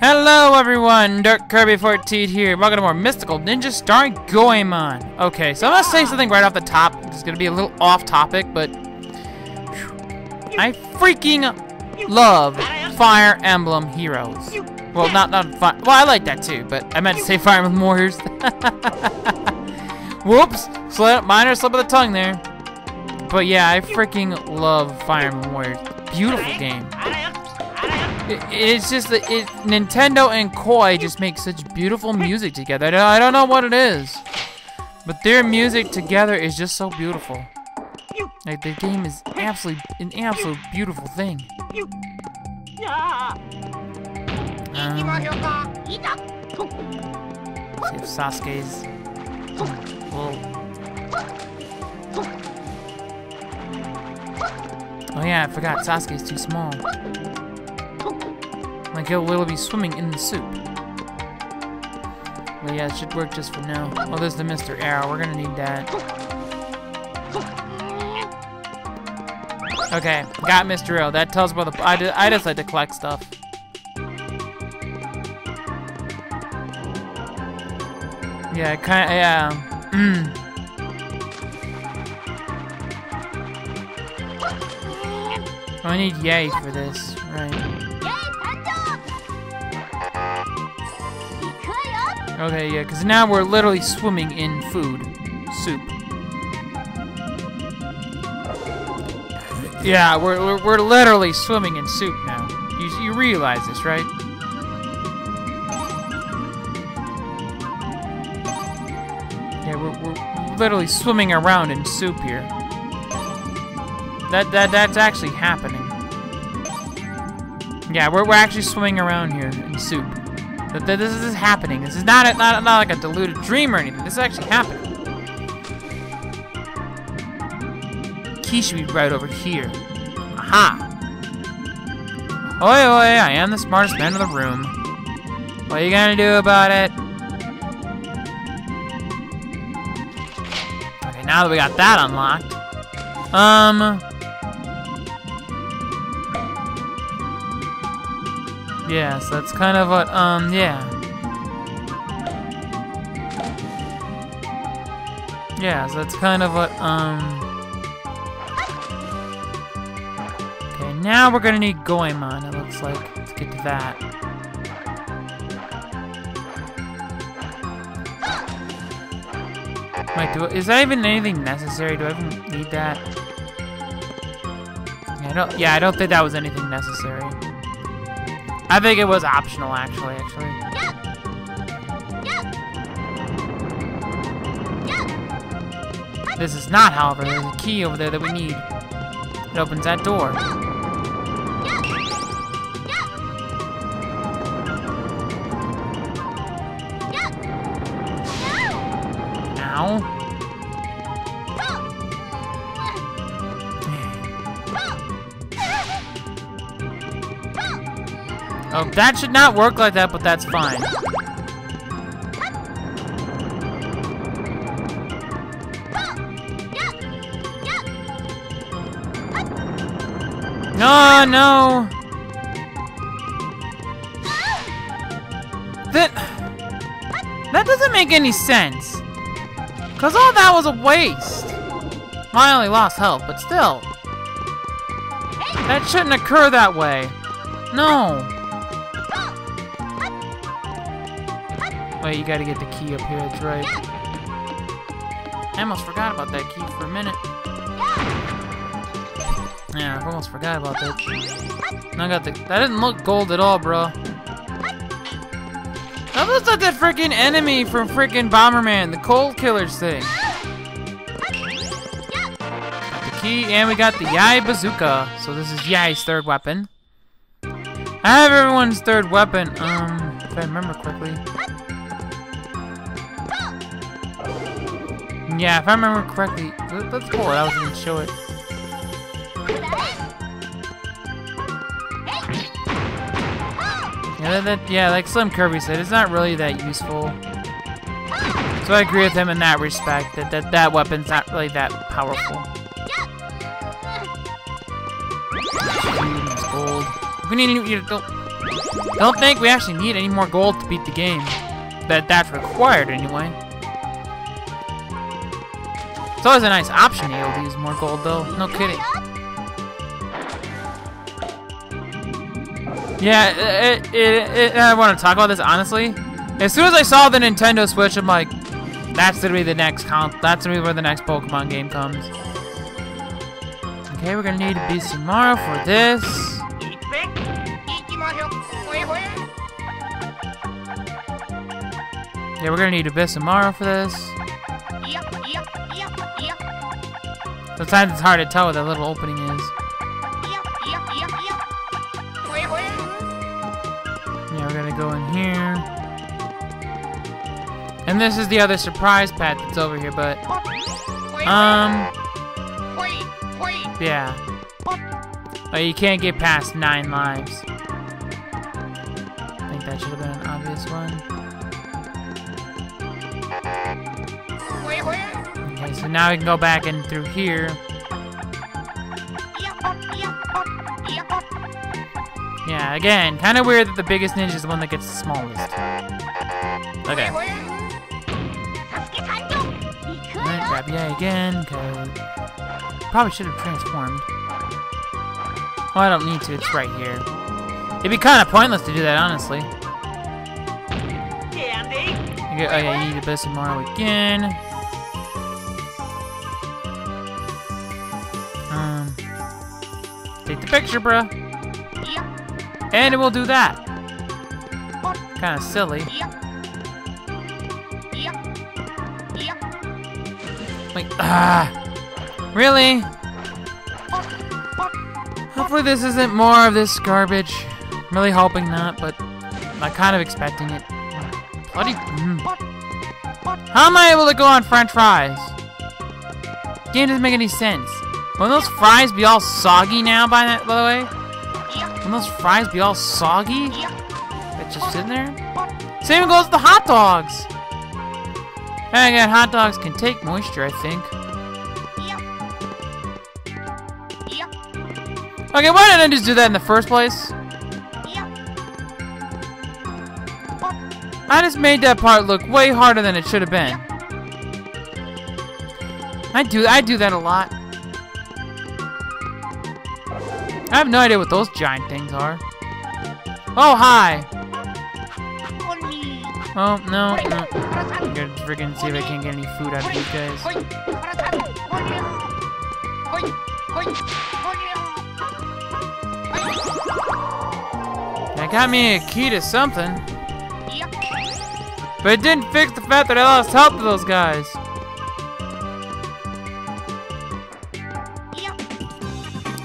Hello everyone, Dark Kirby 14 here. Welcome to more Mystical Ninja starring Goemon. Okay, so I'm gonna say something right off the top. It's gonna be a little off topic, but I freaking love Fire Emblem Heroes. Well, not not fire. Well, I like that too, but I meant to say Fire Emblem Warriors. Whoops, slip, minor slip of the tongue there. But yeah, I freaking love Fire Emblem Warriors. Beautiful game. It, it's just that it, Nintendo and Koei just make such beautiful music together. I don't, I don't know what it is, but their music together is just so beautiful. Like the game is absolutely an absolute beautiful thing. Um, see if Sasuke's well. Oh yeah, I forgot Sasuke's too small. Like he'll will be swimming in the soup. Well, yeah, it should work just for now. Oh, there's the Mr. Arrow. We're gonna need that. Okay, got Mr. Arrow. That tells about the. I, ju- I just like to collect stuff. Yeah, kind of. Yeah. Mm. Oh, I need Yae for this, right? Okay, yeah, because now we're literally swimming in food. Soup. Yeah, we're, we're, we're literally swimming in soup now. You, you realize this, right? Yeah, we're, we're literally swimming around in soup here. That, that That's actually happening. Yeah, we're, we're actually swimming around here in soup. That this is happening. This is not a, not not like a deluded dream or anything. This is actually happening. Key should be right over here. Aha! Oi oi! I am the smartest man in the room. What are you gonna do about it? Okay, now that we got that unlocked, um. Yeah, so that's kind of what, um, yeah. Yeah, so that's kind of what, um... Okay, now we're gonna need Goemon, it looks like, to get to that. Wait, do, is that even anything necessary? Do I even need that? Yeah, I don't, yeah, I don't think that was anything necessary. I think it was optional, actually, actually. This is not, however, there's a key over there that we need. It opens that door. That should not work like that, but that's fine. No, no. That that doesn't make any sense. Cause all that was a waste. I only lost health, but still. That shouldn't occur that way. No. Wait, you gotta get the key up here, that's right. I almost forgot about that key for a minute. Yeah, I almost forgot about that. I got the- that didn't look gold at all, bro. That looks like that freaking enemy from freaking Bomberman, the Cold Killers thing. Got the key, and we got the Yae Bazooka. So this is Yae's third weapon. I have everyone's third weapon, um, if I remember correctly. Yeah, if I remember correctly, let, us pull it out and show it. Yeah, that, that, yeah, like Slim Kirby said, it's not really that useful. So I agree with him in that respect, that that, that weapon's not really that powerful. Gold. We need you go. Don't think we actually need any more gold to beat the game. That that's required anyway. It's always a nice option to use more gold though. No kidding. Yeah, it, it, it, I want to talk about this honestly. As soon as I saw the Nintendo Switch, I'm like, that's gonna be the next comp. That's gonna be where the next Pokemon game comes. Okay, we're gonna need Ebisumaru for this. Yeah, we're gonna need Ebisumaru for this. Sometimes it's hard to tell where that little opening is. Yeah, we're gonna go in here. And this is the other surprise pack that's over here, but... Um... Yeah. Oh, you can't get past nine lives. So now we can go back in through here. Yeah, again, kind of weird that the biggest ninja is the one that gets the smallest. Okay. Alright, grab Yae again, because... Probably should have transformed. Oh, I don't need to, it's right here. It'd be kind of pointless to do that, honestly. Get, oh yeah, you need to Bisumaro again. Picture, bruh. And it will do that. Kind of silly. Like, ah. Really? Hopefully this isn't more of this garbage. I'm really hoping not, but I'm kind of expecting it. Bloody... Mm. How am I able to go on french fries? Game doesn't make any sense. Will those fries be all soggy now, by, that, by the way? Will those fries be all soggy? That's just sitting there? Same goes with the hot dogs! And again, hot dogs can take moisture, I think. Okay, why didn't I just do that in the first place? I just made that part look way harder than it should have been. I do I do that a lot. I have no idea what those giant things are. Oh, hi! Oh, no, no. I'm gonna friggin' see if I can get any food out of these guys. That got me a key to something. But it didn't fix the fact that I lost health to those guys.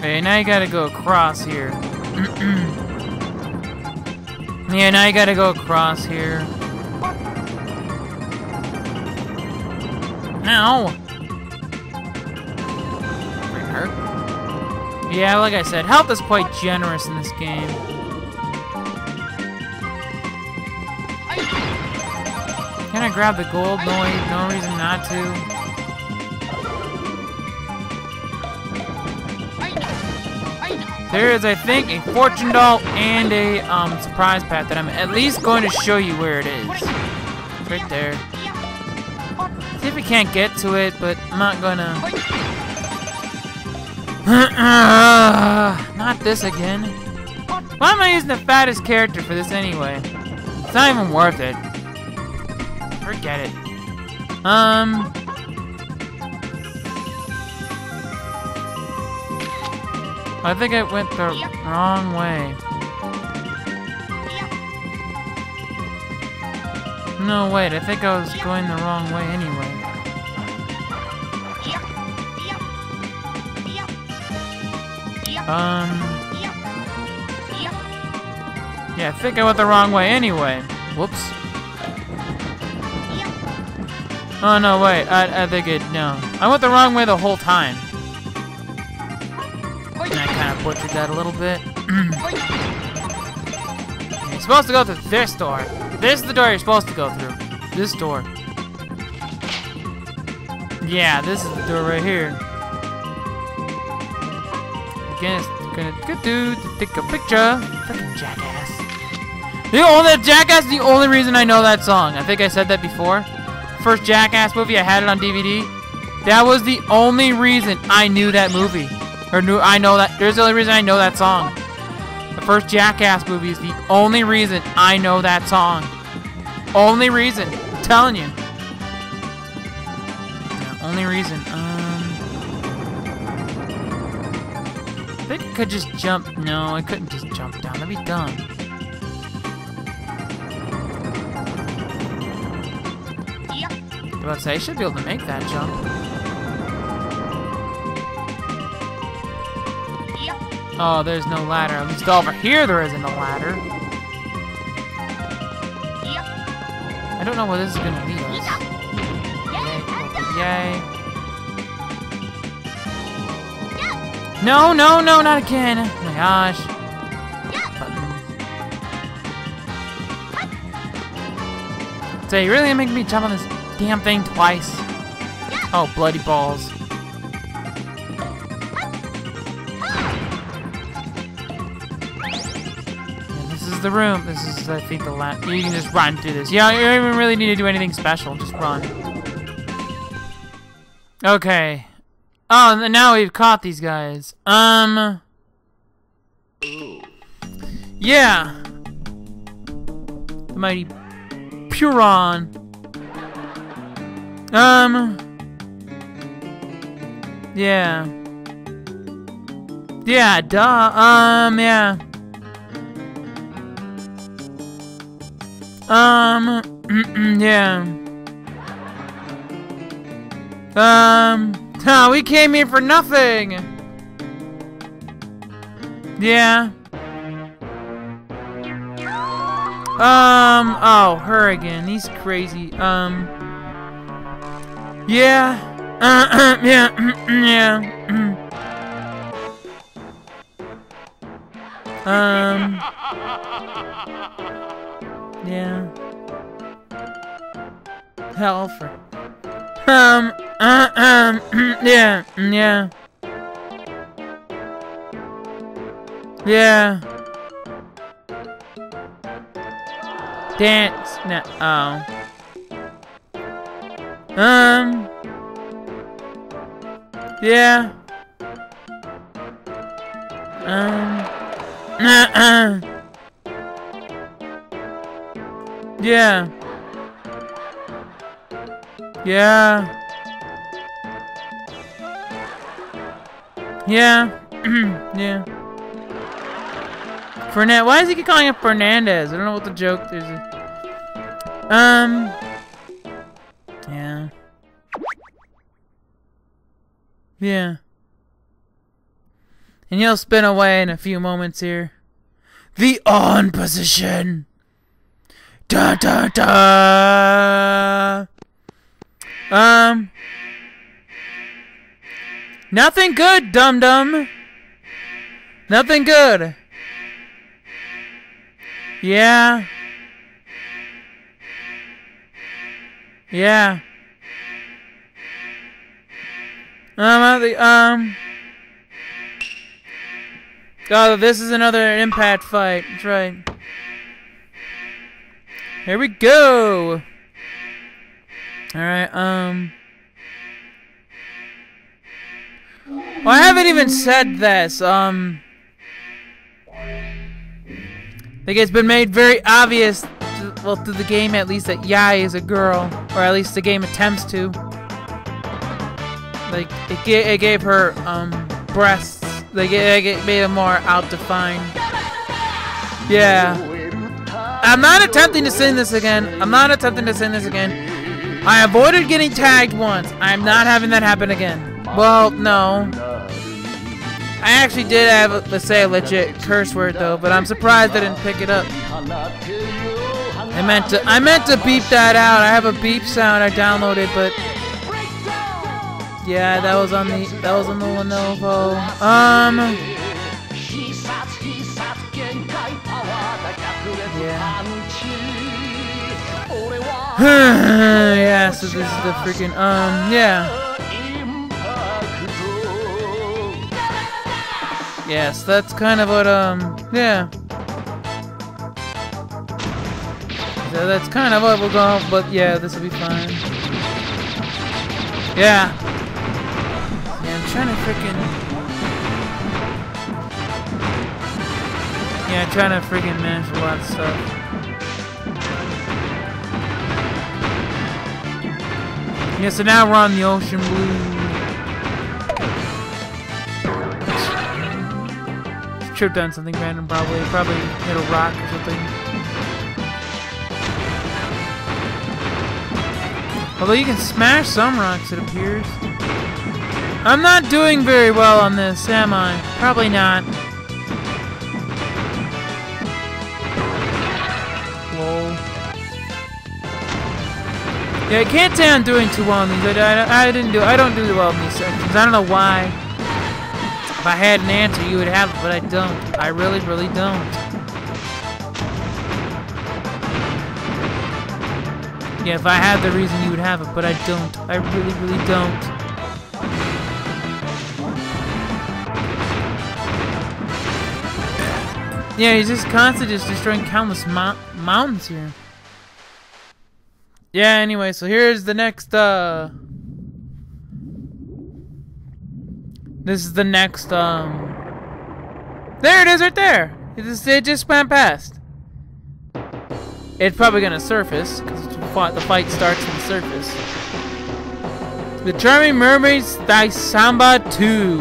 Okay, now you gotta go across here. yeah, now you gotta go across here. Ow! Hurt. Yeah, like I said, health is quite generous in this game. Can I grab the gold? No, no reason not to. There is, I think, a fortune doll and a um, surprise pack that I'm at least going to show you where it is. Right there. See if we can't get to it, but I'm not gonna. not this again. Why am I using the fattest character for this anyway? It's not even worth it. Forget it. Um. I think I went the wrong way. No, wait, I think I was going the wrong way anyway. Um... Yeah, I think I went the wrong way anyway. Whoops. Oh, no, wait, I, I think it, no. I went the wrong way the whole time. Butchered that a little bit. you're supposed to go through this door. This is the door you're supposed to go through. This door. Yeah, this is the door right here. Again, it's gonna good dude to take a picture. Freaking jackass. The only Jackass. The only reason I know that song. I think I said that before. First Jackass movie. I had it on DVD. That was the only reason I knew that movie, or knew I know that. There's the only reason I know that song. The first Jackass movie is the only reason I know that song. Only reason. I'm telling you. Yeah, only reason. Um. I think I could just jump. No, I couldn't just jump down. That'd be dumb. I was about to say, I should be able to make that jump. Oh, there's no ladder. At least over here there isn't a ladder. I don't know where this is gonna lead us. Yay. Yay. No, no, no, not again. Oh my gosh. Button. So you really gonna make me jump on this damn thing twice? Oh, bloody balls. The room. This is, I think, the last. You can just run through this. Yeah, you don't even really need to do anything special. Just run. Okay. Oh, and now we've caught these guys. Um. Yeah. The mighty Puron. Um. Yeah. Yeah, duh. Um, yeah. Um, yeah. Um, huh, we came here for nothing. Yeah. Um, oh, her again. He's crazy. Um, yeah. Uh, yeah, yeah. Um. Yeah. Hell for. Um. Uh. Um. yeah. Yeah. Yeah. Dance. No. Oh. Um. Yeah. Um. Uh. -uh. Yeah. Yeah. Yeah. yeah. Fernand why does he keep calling him Fernandez? I don't know what the joke is. Um Yeah. Yeah. And you'll spin away in a few moments here. The on position. Da da da. Um. Nothing good, dum dum. Nothing good. Yeah. Yeah. Um, the, um. Oh, this is another impact fight. That's right. Here we go. All right. Um. Well, I haven't even said this. Um. I think it's been made very obvious, to, well, through the game at least, that Yae is a girl, or at least the game attempts to. Like it, ga it gave her um breasts. Like it, it made them more out defined. Yeah. I'm not attempting to sing this again. I'm not attempting to sing this again. I avoided getting tagged once. I'm not having that happen again. Well, no. I actually did have, let's say, a legit curse word though, but I'm surprised I didn't pick it up. I meant to, I meant to beep that out. I have a beep sound I downloaded, but yeah, that was on the, that was on the Lenovo. Um. yeah, so this is the freaking, um, yeah. Yes, that's kind of what, um, yeah. So that's kind of what we're going, but yeah, this will be fine. Yeah. Yeah, I'm trying to freaking... Yeah, trying to freaking manage a lot of stuff. Yeah, so now we're on the ocean blue. tripped on something random, probably. Probably hit a rock or something. Although you can smash some rocks, it appears. I'm not doing very well on this, am I? Probably not. Yeah, I can't say I'm doing too well in these. I, I, I didn't do. I don't do well in these sections. I don't know why. If I had an answer, you would have it, but I don't. I really, really don't. Yeah, if I had the reason, you would have it, but I don't. I really, really don't. Yeah, he's just constantly just destroying countless mo mountains here. Yeah, anyway, so here's the next, uh... This is the next, um... There it is right there! It just, it just went past. It's probably gonna surface, because the fight starts on the surface. The Charming Mermaids Thaisamba 2.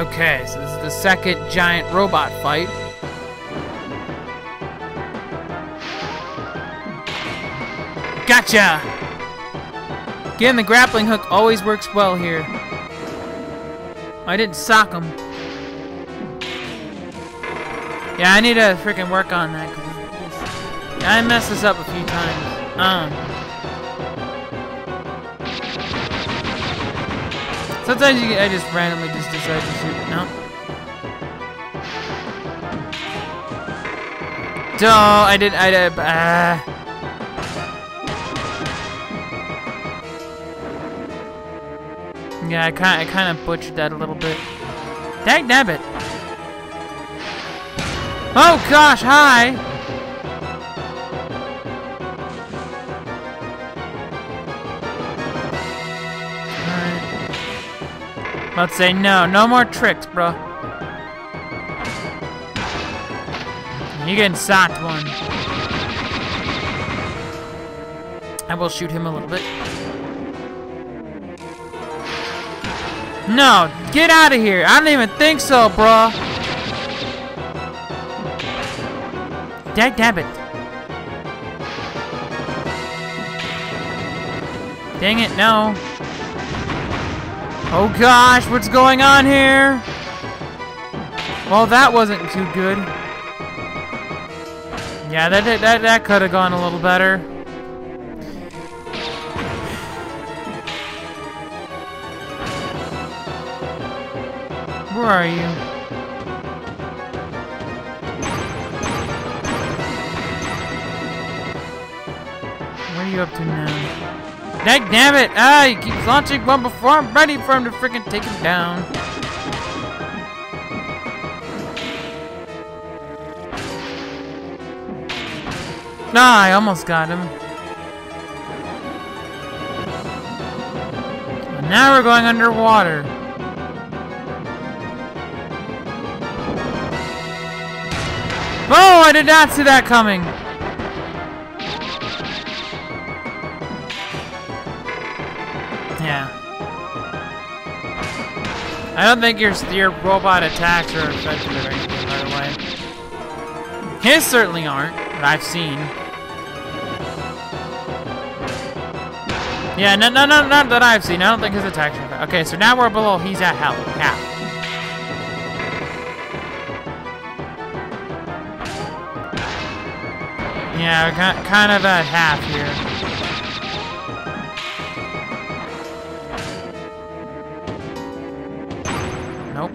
Okay, so this is the second giant robot fight. Gotcha! Again, the grappling hook always works well here. I didn't sock him. Yeah, I need to freaking work on that. Yeah, I messed this up a few times. Um. Sometimes you, I just randomly just decide to shoot. No. Duh, I did, I did. Uh, Yeah, I kind I kind of butchered that a little bit. Dag nabbit. Oh gosh, hi. Let's say no, no more tricks, bro. You getting socked one. I will shoot him a little bit. No, get out of here. I don't even think so, bro. Dag dabbit. Dang it, no. Oh gosh, what's going on here? Well, that wasn't too good. Yeah, that that that could have gone a little better. Where are you? What are you up to now? Dag damn it! Ah, he keeps launching one before I'm ready for him to freaking take him down. Nah, I almost got him. Now we're going underwater. Oh, I did not see that coming. Yeah. I don't think your your robot attacks are effective or anything, by the way. His certainly aren't, that I've seen. Yeah, no, no, no, not that I've seen. I don't think his attacks are Okay, so now we're below. He's at hell. Half. Yeah, kind of at half here. Nope.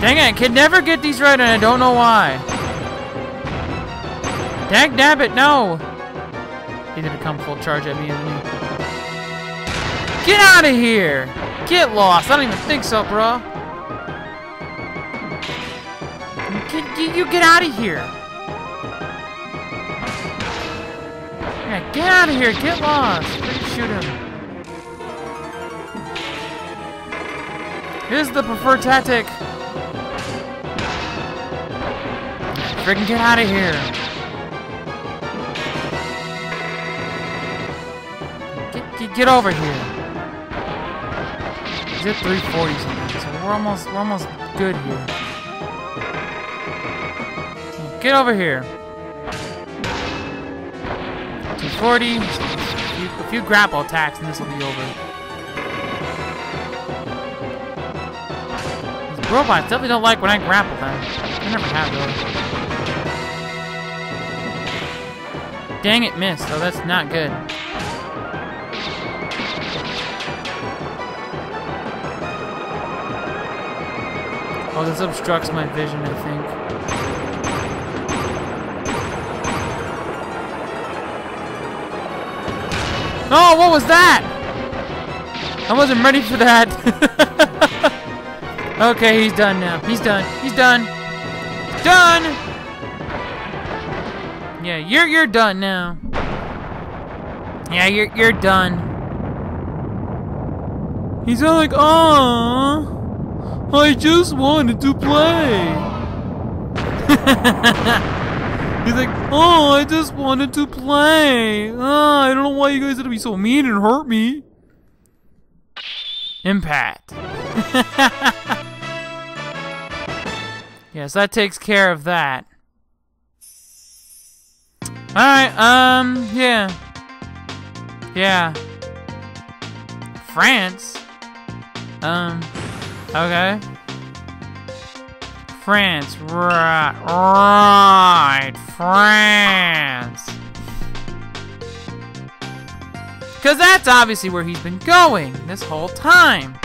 Dang it, I can never get these right and I don't know why. Dag nabbit, no! He did become full charge at me, isn't? Get out of here! Get lost! I don't even think so, bro. Get, you get out of here. Get out of here. Get lost. Freaking shoot him. Here's the preferred tactic. Freaking get out of here. Get, get, get over here. He's at 340 something, so we're almost we're almost good here. Get over here. 240. A few, a few grapple attacks and this will be over. These Robots definitely don't like when I grapple them. I never have those. Dang it, missed. Oh, that's not good. Oh, this obstructs my vision, I think. Oh, what was that? I wasn't ready for that. Okay, he's done now. He's done. He's done. Done! Yeah, you're you're done now. Yeah, you're you're done. He's all like, "Oh, I just wanted to play." He's like, "Oh, I just wanted to play. Oh, I don't know why you guys had to be so mean and hurt me." Impact. Yes, that takes care of that. Alright, um, yeah. Yeah. France? Um, okay. France, right, right, France. Because that's obviously where he's been going this whole time.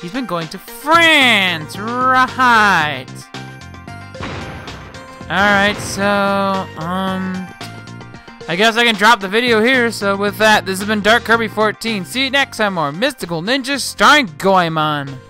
He's been going to France, right. Alright, so, um, I guess I can drop the video here. So with that, this has been Dark Kirby 14. See you next time more Mystical Ninjas starring Goemon.